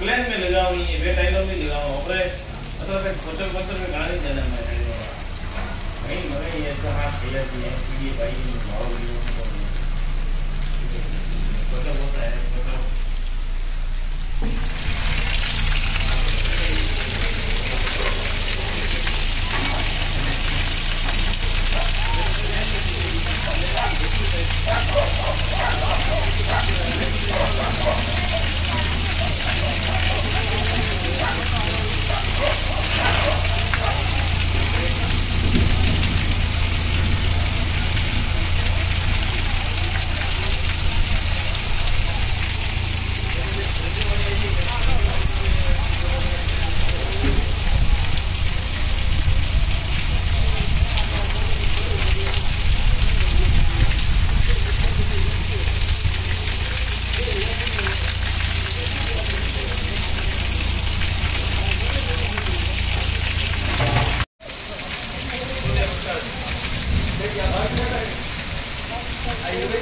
Plan में लगाओ ये वे टाइम में लगाओ अपने मतलब मैं फ़सल फ़सल में गाड़ी देना मैं नहीं मगर ये तो हाथ खेला दिए ये भाई भाव लियो फ़सल बहुत है। आइए